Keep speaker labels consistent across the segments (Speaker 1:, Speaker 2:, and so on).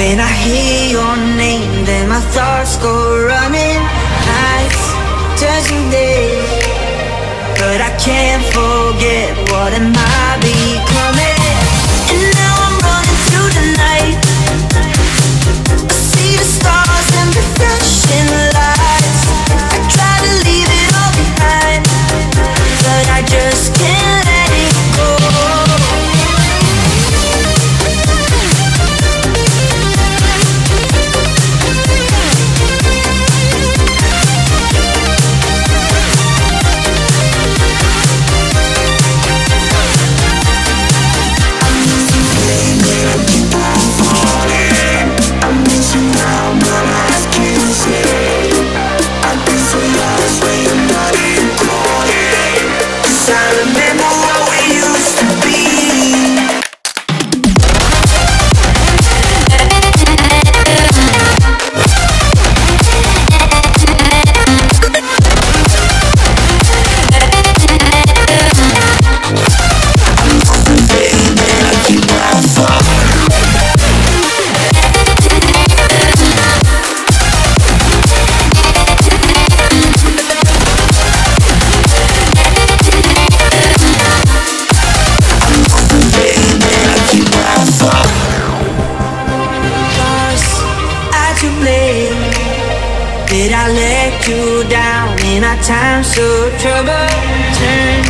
Speaker 1: When I hear your name, then my thoughts go running. Nights turn to day, but I can't forget what am I becoming? Did I let you down in our time so troubled? Turn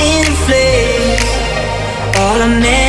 Speaker 1: in flames, all I meant.